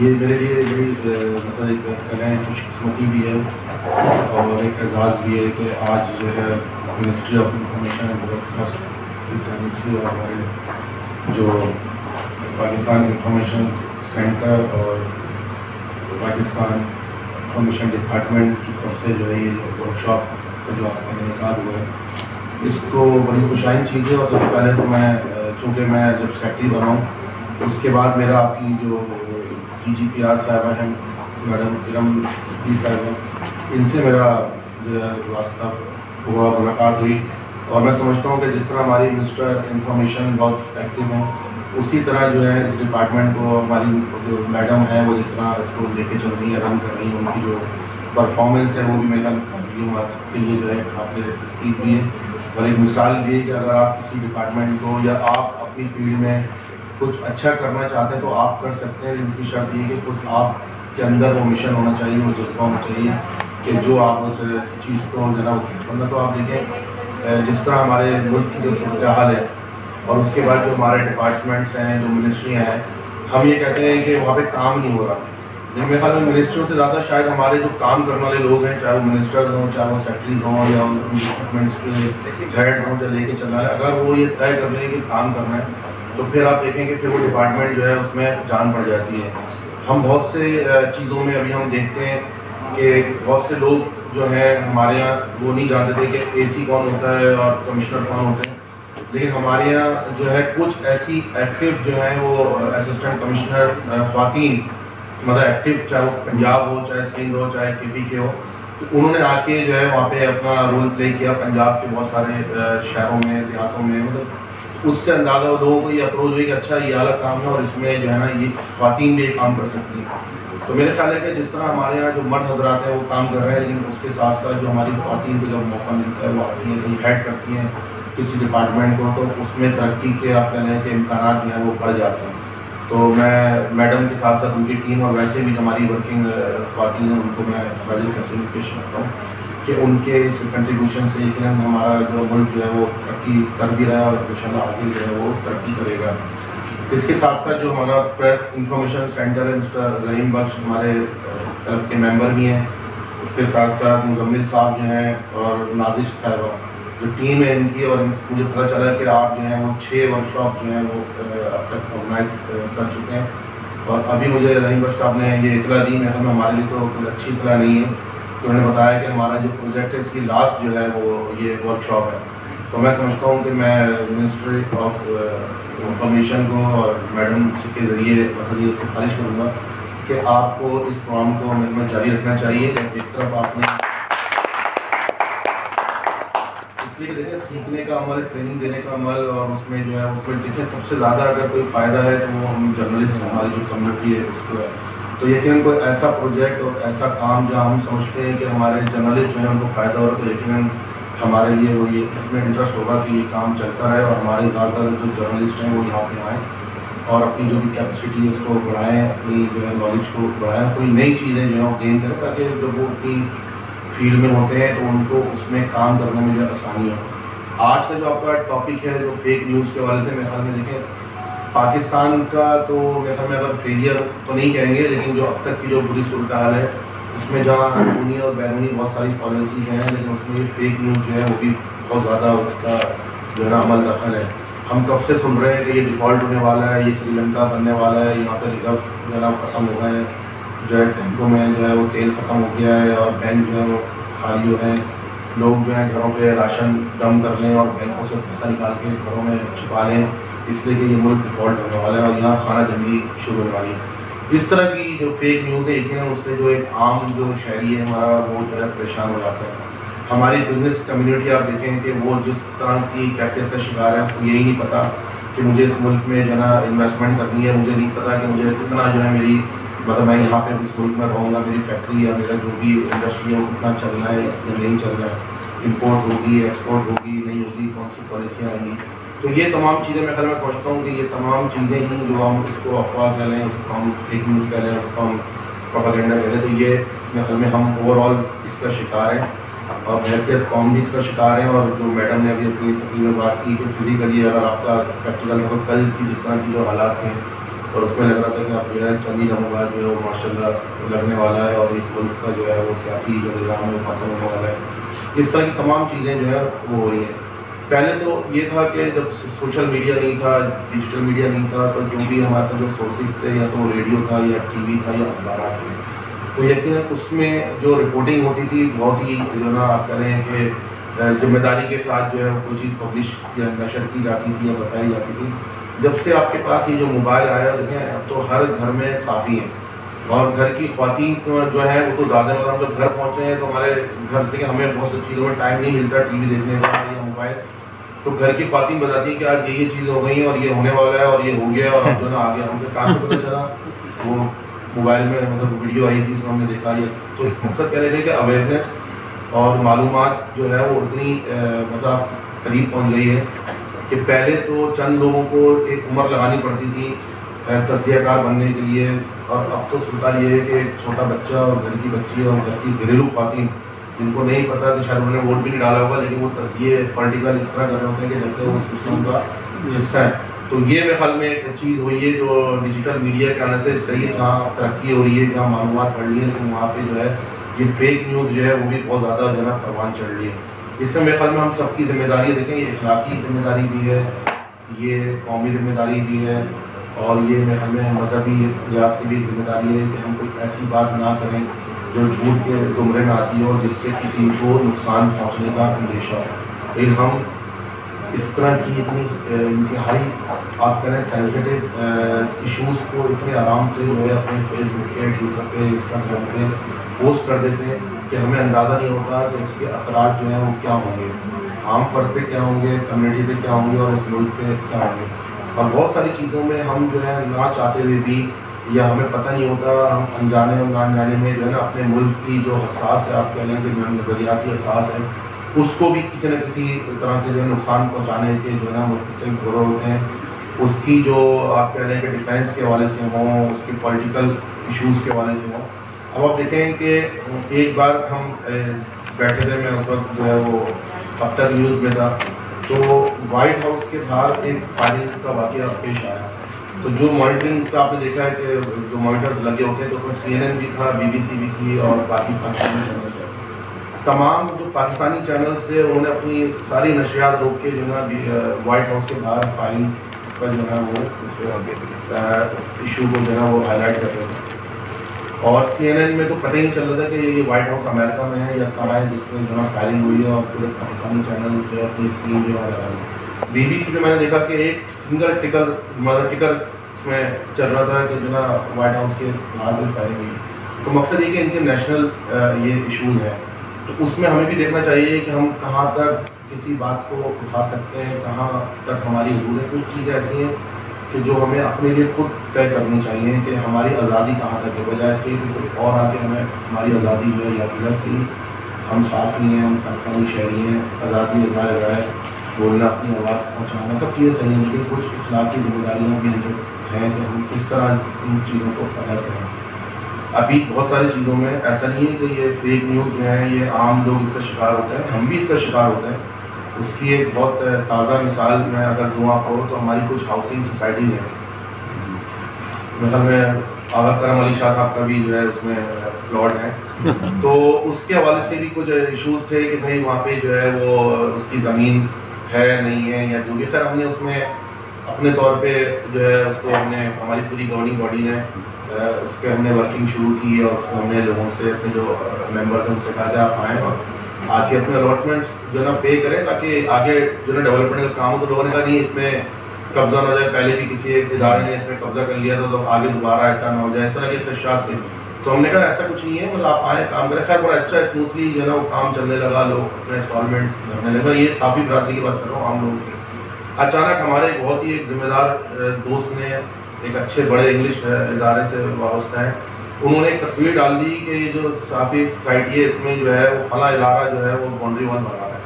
ये मेरे लिए बड़ी मतलब एक कहें खुशकस्मती भी है और एक एजाज़ भी है कि आज जो है ministry of information and broadcast की से हमारे जो पाकिस्तान इंफॉर्मेशन सेंटर और पाकिस्तान इंफॉर्मेशन डिपार्टमेंट की तरफ़ से जो है ये वर्कशॉप का जो आपका इनका हुआ है, इसको बड़ी खुशाइन चीज़ है और सबसे पहले तो मैं चूँकि मैं जब सेक्रेटरी बनाऊँ उसके बाद मेरा आपकी जो डी जी पी आर साहबा हैं, मैडम इरम पी साहब हैं, इनसे मेरा जो वास्ता हुआ, मुलाकात हुई। और मैं समझता हूँ कि जिस तरह हमारी मिनिस्टर इंफॉर्मेशन बहुत एक्टिव हैं, उसी तरह जो है इस डिपार्टमेंट को हमारी जो मैडम है, वो जिस तरह इसको लेके चल रही है रन कर रही है, उनकी जो परफॉर्मेंस है, वो भी मेरा के लिए जो है आपने की है और एक मिसाल ये कि अगर आप किसी डिपार्टमेंट को या आप अपनी फ़ील्ड में कुछ अच्छा करना चाहते हैं तो आप कर सकते हैं। इनकी शर्त ये कि कुछ आपके अंदर वो मिशन होना चाहिए, वो जज्बा होना चाहिए कि जो आप उस चीज़ को ज़रा वरना तो आप देखें जिस तरह हमारे मुल्क की जो सूरत हाल है और उसके बाद जो हमारे डिपार्टमेंट्स हैं, जो मिनिस्ट्रियाँ हैं, हम ये कहते हैं कि वहाँ पर काम नहीं हो रहा। मेरे ख्याल में मिनिस्टरों से ज़्यादा शायद हमारे जो काम करने वाले लोग हैं, चाहे वो मिनिस्टर्स हों, चाहे वो सेक्रेटरी हों या उन डिपार्टमेंट्स के हेड हों या लेके चलना है, अगर वो ये तय कर लें कि काम करना है तो फिर आप देखेंगे, फिर वो डिपार्टमेंट जो है उसमें जान पड़ जाती है। हम बहुत से चीज़ों में अभी हम देखते हैं कि बहुत से लोग जो है, हमारे यहाँ वो नहीं जानते थे कि एसी कौन होता है और कमिश्नर कौन होते हैं। लेकिन हमारे यहाँ जो है, कुछ ऐसी एक्टिव जो है, वो असिस्टेंट कमिश्नर खातन मतलब एक्टिव चाहे वो पंजाब हो, चाहे सिंध हो, चाहे के के हो तो उन्होंने आके जो है, वहाँ पे अपना रोल प्ले किया। पंजाब के बहुत सारे शहरों में, देहातों में मतलब उससे अंदाज़ा लोगों को ये अप्रोच हुई कि अच्छा ये अलग काम है और इसमें जो है ना ये खातन भी काम कर सकती है। तो मेरे ख्याल है कि जिस तरह हमारे यहाँ जो मर्द हजरात हैं, वो काम कर रहे हैं, लेकिन उसके साथ साथ जो हमारी खातन को जब मौका मिलता है, वो आती हैं, कहीं हेड करती हैं किसी डिपार्टमेंट को तो उसमें तरक्की के आप कह लें कि इम्कान जो हैं वो बढ़ जाते हैं। तो मैं मैडम के साथ साथ उनकी टीम और वैसे भी हमारी वर्किंग खातन हैं, उनको मैं बड़ी फैसिलिटेशन करता हूँ। कि उनके इस कंट्रीब्यूशन से एक हमारा जो मुल्क जो है वो तरक्की कर भी रहा है और इन आगे जो है वो तरक्की करेगा। इसके साथ साथ जो हमारा प्रेस इंफॉर्मेशन सेंटर है उसका रहीम बख्श हमारे क्लब के मेंबर भी हैं। इसके साथ साथ मुजम्मिल साहब जो हैं और नाजिश साहबा, जो टीम है इनकी और मुझे पता चला कि आप जो हैं वो छः वर्कशॉप जो हैं वो अब तक ऑर्गेनाइज कर चुके हैं। और अभी मुझे रहीम बख्श साहब ने ये इतला दी मैं हमारे लिए तो कोई अच्छी इतला नहीं है। तो उन्होंने बताया कि हमारा जो प्रोजेक्ट है, इसकी लास्ट जो है वो ये वर्कशॉप है। तो मैं समझता हूँ कि मैं मिनिस्ट्री ऑफ़ इंफॉर्मेशन को और मैडम के ज़रिए मतलब ये सिफारिश करूँगा कि आपको इस प्रोग्राम को जारी रखना चाहिए। एक तरफ़ आपने इसलिए देखें सीखने का अमल ट्रेनिंग देने का अमल और उसमें जो है, उसमें देखें सबसे ज़्यादा अगर कोई फ़ायदा है तो वो हम जर्नलिस्ट हमारी जो कम्युनिटी है, उसको है। तो यकीन कोई ऐसा प्रोजेक्ट और ऐसा काम जहाँ हम समझते हैं कि हमारे जर्नलिस्ट जो है, उनको फ़ायदा हो रहा तो यकीन हमारे लिए वो ये, इसमें इंटरेस्ट होगा कि ये काम चलता रहे और हमारे ज़्यादातर जो जर्नलिस्ट हैं, वो यहाँ पे आएँ और अपनी जो भी कैपेसिटी है, उसको बढ़ाएँ, अपनी जो है नॉलेज को बढ़ाएँ। कोई नई चीज़ें जो है, वो गेन करें, ताकि जब वो अपनी फ़ील्ड में होते हैं तो उनको उसमें काम करने में जो आसानी हो। आज का जो आपका टॉपिक है, जो फेक न्यूज़ के हवाले से मेरे ख्याल में देखें पाकिस्तान का तो मेरे में अगर फेलियर तो नहीं कहेंगे, लेकिन जो अब तक की जो बुरी सूरत हाल है, उसमें जहाँ अंदरूनी और बैरूनी बहुत सारी पॉलिसीज़ हैं, लेकिन उसमें फेक न्यूज़ जो है, वो भी बहुत ज़्यादा उसका जो है ना अमल दखल है। हम कब से सुन रहे हैं कि ये डिफ़ॉल्ट होने वाला है, ये श्रीलंका बनने वाला है, यहाँ पर रिज़र्व जो है ना खत्म हो गए हैं। जो है टैंकों में जो है वो तेल ख़त्म हो गया है और बैंक जो है वो खाली हो रहे हैं। लोग जो है घरों पे राशन डम कर लें और बैंकों से पैसा निकाल के घरों में छुपा लें। इसलिए कि ये मुल्क डिफ़ॉल्ट होने वाला है और यहाँ खाना जंगी शुरू होने वाली इस तरह की जो फेक न्यूज़ है यकीन उससे जो एक आम जो शहरी है हमारा, वो जो है परेशान हो जाता है। हमारी बिज़नेस कम्युनिटी आप देखें कि वो जिस तरह की कैफियत का शिकार है, उसको यही नहीं पता कि मुझे इस मुल्क में जो ना इन्वेस्टमेंट करनी है। मुझे नहीं पता कि मुझे कितना जो है मेरी मतलब मैं यहाँ पे इस मुल्क में रहूँगा, मेरी फैक्ट्री या मेरा जो भी इंडस्ट्री है, वो कितना चल रहा है या नहीं चल रहा है। इम्पोर्ट होगी एक्सपोर्ट होगी, नहीं होगी, कौन सी पॉलिसियाँ आएँगी? तो ये तमाम चीज़ें मैं ख्याल में सोचता हूँ कि ये तमाम चीज़ें ही जो हम इसको अफवाह कह लें उसको हम फेक न्यूज़ कह लें, उसको हम प्रोपागेंडा कह लें तो ये मेरे ख्याल में हम ओवरऑल इसका शिकार हैं। और हैसियत कौम भी इसका शिकार है और जो मैडम ने अभी अपनी तकरीर में बात की कि फिजिकली अगर आपका प्रैक्टिकल मतलब कल की जिस तरह की जो हालात हैं और उसमें लग रहा था कि अब जो है चंदी ही बाद जो है वो माशाल्लाह लगने वाला है और इस मुल्क का जो है वो सियासी जो निज़ाम है, ख़त्म होने वाला है। इस तरह की तमाम चीज़ें जो है वो हो रही हैं। पहले तो ये था कि जब सोशल मीडिया नहीं था, डिजिटल मीडिया नहीं था तो जो भी हमारे जो सोर्सेज थे, या तो रेडियो था, या टीवी था, या अखबार थे तो यकीन उसमें जो रिपोर्टिंग होती थी, बहुत ही, जो ना आप करें कि ज़िम्मेदारी के साथ जो है कोई चीज़ पब्लिश या नशर की जाती थी या बताई जाती थी। जब से आपके पास ये जो मोबाइल आया, देखें, अब तो हर घर में साफ़ी हैं। और घर की खातन जो है, वो तो ज़्यादा मतलब जब घर पहुँचे हैं तो हमारे घर से हमें बहुत सी चीज़ों में टाइम नहीं मिलता टीवी देखने का मोबाइल तो घर की खातन बताती है कि आज ये ये चीज़ हो गई है और ये होने वाला है और ये हो गया और अब जो ना आ गया हमको कहाँ से पता चला। वो मोबाइल में मतलब वीडियो आई थी हमने देखा ये। तो मकसद कह रहे थे कि अवेयरनेस और मालूम जो है वो इतनी मतलब करीब पहुँच गई है कि पहले तो चंद लोगों को एक उम्र लगानी पड़ती थी तजियाकार बनने के लिए। और अब तो सुनता ये है कि एक छोटा बच्चा और घर की बच्ची और घर की घरेलू खातन जिनको नहीं पता कि शायद उन्होंने वोट भी नहीं डाला होगा, लेकिन वो तजिए पॉलिटिकल इस तरह कर रहे होते हैं कि जैसे वो सिस्टम का हिस्सा है। तो ये मेरे ख्याल में एक चीज़ हुई है जो डिजिटल मीडिया के आने से सही है, जहाँ तरक्की हो रही है, जहाँ मालूम बढ़ रही है, लेकिन वहाँ पर जो है, ये फेक न्यूज़ जो है, वो भी बहुत ज़्यादा जो है परवान चढ़ रही है। इससे मेरे ख्याल में हम सबकी ज़िम्मेदारी देखें, ये इखलाकी ज़िम्मेदारी भी है, ये कौमी ज़िम्मेदारी भी है, और ये मेरे ख्याल में मजहबी लिहाज से भी ज़िम्मेदारी है कि हम कोई ऐसी बात ना करें। जो झूठ के जुमरे में आती हो जिससे किसी को नुकसान पहुँचने का अंदेशा हो। लेकिन हम इस तरह की इतनी इंतहाई, आप करें सेंसिटिव इशूज़ को इतने आराम से जो है अपने फेसबुक पे ट्विटर पे इंस्टाग्राम पे पोस्ट कर देते हैं कि हमें अंदाज़ा नहीं होता कि इसके असरा जो हैं वो क्या होंगे। आम फर्द पे क्या होंगे कम्युनिटी पे क्या होंगे और इस मुल्क पे क्या होंगे। और बहुत सारी चीज़ों में हम जो है ना चाहते हुए भी या हमें पता नहीं होता, हम अनजाने अनजाने में जो है ना, अपने मुल्क की जो हसास है, आप कह लें कि जो नज़रियाती हसास है, उसको भी किसी न किसी तरह से जो है नुकसान पहुँचाने के जो है ना मुख्तलिफ़ घोर होते हैं, उसकी जो आप कह हैं कि डिफेंस के हवाले से हों, उसके पॉलिटिकल इशूज़ के हवाले से हों। अब आप देखें कि एक बार हम बैठे थे, मैं उस वक्त जो है वो अब तक न्यूज़ में था तो वाइट हाउस के बाहर एक फायरिंग का वाक़ पेश आया। तो जो मॉनिटरिंग का आपने देखा है कि जो मॉनिटर्स लगे होते हैं तो उसमें सी एन एन भी था बी बी सी भी थी और बाकी पाकिस्तानी चैनल तमाम जो पाकिस्तानी चैनल्स थे, उन्होंने अपनी सारी नशियात रोक के जो है वाइट हाउस के बाहर फायरिंग का जो है वो इशू को जो है वो हाईलाइट कर रहे थे। और सी एन एन में तो पता ही चल रहा था कि ये वाइट हाउस अमेरिका में है या कहाँ है, जिसमें जो है फायरिंग हुई है और पूरे पाकिस्तानी चैनल जो है, अपनी स्क्रीन जो है। लगा दी बी बी सी पे मैंने देखा कि एक सिंगल टिकर मदर टिकर उसमें चल रहा था कि जो ना वाइट हाउस के बाहर में फायरिंग हुई। तो मकसद ये कि इनके नेशनल ये इशूज़ हैं। तो उसमें हमें भी देखना चाहिए कि हम कहाँ तक किसी बात को उठा सकते हैं, कहाँ तक हमारी हदूद है। कुछ चीज़ें ऐसी हैं कि जो हमें अपने लिए खुद तय करनी चाहिए कि हमारी आज़ादी कहाँ तक है। बजाय इसके कि कोई और आके हमें हमारी आज़ादी जो है या गलत हम साफ़ नहीं हैं, हम शहरी हैं, आज़ादी हमारे राय बोलना अपनी आवाज़ पहुँचाना सब चीज़ें सही हैं लेकिन कुछ इखलाकी जिम्मेदारियाँ भी जो हैं कि हम किस तरह उन चीज़ों को अदा करें। अभी बहुत सारी चीज़ों में ऐसा नहीं है कि ये फेक न्यूज़ जो है ये आम लोग इसका शिकार होते हैं हम भी इसका शिकार होते हैं। उसकी एक बहुत ताज़ा मिसाल मैं अगर दूँ आपको तो हमारी कुछ हाउसिंग सोसाइटी है मतलब में आगा करम अली शाह साहब का भी जो है उसमें प्लॉट है। तो उसके हवाले से भी कुछ इश्यूज़ थे कि भाई वहाँ पे जो है वो उसकी ज़मीन है, नहीं है, या जो भी खैर, हमने उसमें अपने तौर पे जो है, उसको हमने, हमारी पूरी गवर्निंग बॉडी ने उस पर हमने वर्किंग शुरू की है, और उसको हमने लोगों से, अपने जो मेंबर्स हैं, उनसे कहा जाए आप आएँ और आके अपने अलॉटमेंट्स जो ना पे करें, ताकि आगे जो ना डेवलपमेंट का काम हो तो लोगों ने कहा, नहीं, इसमें कब्जा ना हो जाए, पहले भी किसी एक इदारे ने इसमें कब्जा कर लिया था तो आगे दोबारा ऐसा ना हो जाए। इस तरह के खदशात थे। तो हमने कहा, ऐसा कुछ नहीं है, बस आप आए, काम करें। खैर, बड़ा अच्छा स्मूथली जो है ना काम चलने लगा, लोग अपने इंस्टॉलमेंट भरने लगा। ये काफ़ी बरादरी की बात कर रहा हूँ, आम लोगों की। अचानक हमारे बहुत ही एक जिम्मेदार दोस्त ने एक अच्छे, बड़े इंग्लिश इदारे से वाबस्ता है उन्होंने एक तस्वीर डाल दी कि जो साफी सोसाइटी है इसमें जो है, वो फला इलाका जो है, वो बाउंड्री वॉल बना रहा है।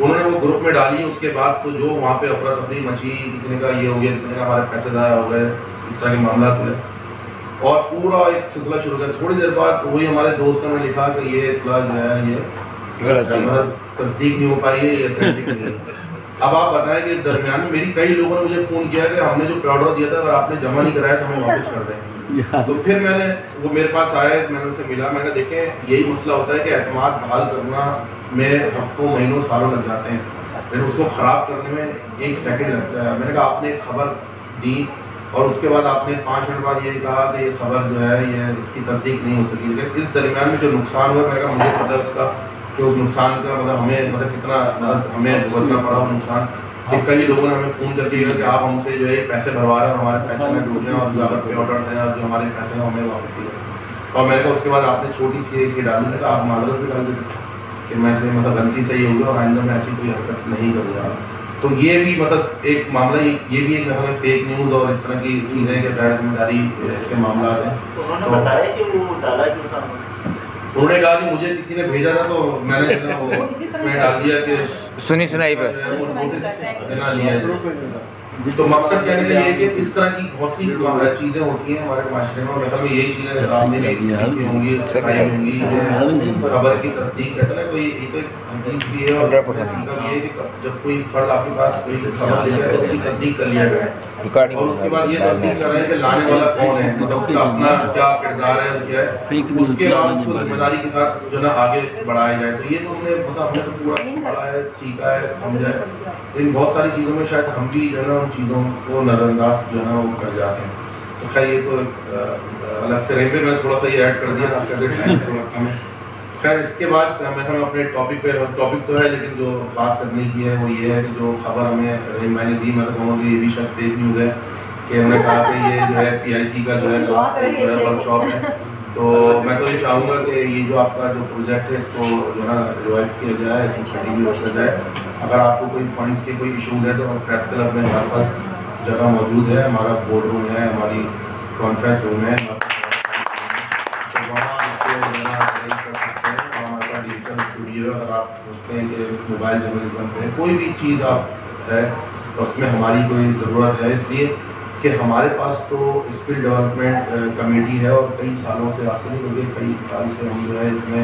उन्होंने वो ग्रुप में डाली, उसके बाद तो जो वहाँ पे अफरा तफरी मची किसी ने कहा ये हो गया किसी ने कहा हमारे पैसे ज़ाया हो गए, इस तरह के मामला हुए। और पूरा एक सिलसिला शुरू किया थोड़ी देर बाद वही हमारे दोस्त ने लिखा कि ये इतला जो है ये मतलब तस्दीक नहीं हो पाई है ये अब आप बताएँ कि दरमियान में मेरी कई लोगों ने मुझे फ़ोन किया कि हमने जो ऑर्डर दिया था अगर आपने जमा नहीं कराया तो हमें वापस कर दें। तो फिर मैंने वो मेरे पास आया मैंने उनसे मिला मैंने देखे यही मसला होता है कि अहतमाद बहाल करना में हफ्तों महीनों सालों लग जाते हैं। फिर उसको ख़राब करने में एक सेकेंड लगता है। मैंने कहा आपने एक खबर दी और उसके बाद आपने पाँच मिनट बाद ये कहा कि ये खबर जो है, ये इसकी तस्दीक नहीं हो सकी। लेकिन इस दरमियान में जो नुकसान हुआ कहा मुझे पता है उसका कि उस नुकसान का मतलब हमें मतलब कितना मतलब हमें भुगतना पड़ा वो नुकसान। कि कई लोगों ने हमें फ़ोन करके कि आप हमसे जो है, पैसे भरवा रहे हैं हमारे पैसे में डूब हैं और जो अगर पे ऑर्डर हैं और जो हमारे पैसे हैं, हमें वापस दिए। और मैंने कहा उसके बाद आपने छोटी सी एक डाली, मैंने आप माजरत भी डाल देते कि मैं मतलब गलती सही होगी और आइंदा में ऐसी कोई हरकत नहीं करूँगा। तो ये भी मतलब एक मामला ये ये भी एक मतलब फेक न्यूज़ और इस तरह की चीज़ें के गैर ज़िम्मेदारी इसके मामला हैं। उन्होंने बताया कि वो डाला क्यों था? उन्होंने कहा कि मुझे किसी ने भेजा था तो मैंने वो मैं डाल दिया कि सुनी सुनाई पर। लिया है तो मकसद कहने का ये है कि इस तरह की बहुत सी चीज़ें होती हैं हमारे माशरे में और मतलब यही चीज़ें सामने नहीं होंगी होंगी ये खबर की तस्दीक कहते हैं ना कोई तो एक हदीस भी है और ये है कि जब कोई फर्द आपके पास कोई खबर गया तो उसकी तस्दीक कर लिया गया है रिकॉर्डिंग और उसके बाद ये तस्दीक कर रहे हैं कि लाने वाला कौन है? मतलब उसका अपना क्या किरदार है क्या है? उसके बाद उसको ज़िम्मेदारी के साथ जो ना आगे बढ़ाया जाए। तो ये तो हमने मतलब हमने तो पूरा पढ़ा है सीखा है समझा है। इन बहुत सारी चीज़ों में शायद हम भी जो है ना उन चीज़ों को नज़रअंदाज जो है ना वो कर जाते हैं। तो खैर ये तो अलग से रेलवे में थोड़ा सा ये ऐड कर दिया था खैर इसके बाद मैं हम अपने टॉपिक पे टॉपिक तो है लेकिन जो बात करने की है वो ये है कि जो खबर हमें रही मैंने दी मैं तो कहूँगा कि ये भी शायद फेक न्यूज़ है कि हमने कहा कि ये जो है पीआईसी का जो है लास्ट जो है वर्कशॉप है। तो मैं तो ये चाहूँगा कि ये जो आपका जो प्रोजेक्ट है इसको जो है ना रिवाइव किया जाए इसको कंटिन्यू रखा जाए अगर आपको कोई फंड्स के कोई इशूज है तो प्रेस क्लब में हमारे पास जगह मौजूद है हमारा बोर्ड रूम है हमारी कॉन्फ्रेंस रूम है तो वहाँ आपको जो है ना arrange कर सकते हैं वहाँ हमारे पास डिजिटल स्टूडियो है अगर आप सोचते हैं मोबाइल जर्नलिज्म पे कोई भी चीज़ आप है तो उसमें हमारी कोई ज़रूरत है, इसलिए कि हमारे पास तो स्किल डेवलपमेंट कमेटी है और कई सालों से हासिल हो गई कई साल से हम जो है इसमें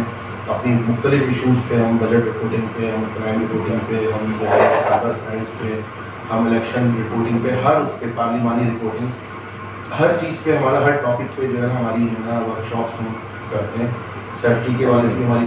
अपनी मुख्तलिफ़ इशूज़ पे, हम बजट रिपोर्टिंग पे, हम क्राइम रिपोर्टिंग पे, हम जो है साइबर क्राइम्स पे, हम इलेक्शन रिपोर्टिंग पे, हर उस पे पार्लिमानी रिपोर्टिंग हर चीज़ पे, हमारा हर टॉपिक पे जो है हमारी जो है ना वर्कशॉप्स हम करते हैं। सेफ्टी के वाले भी हमारी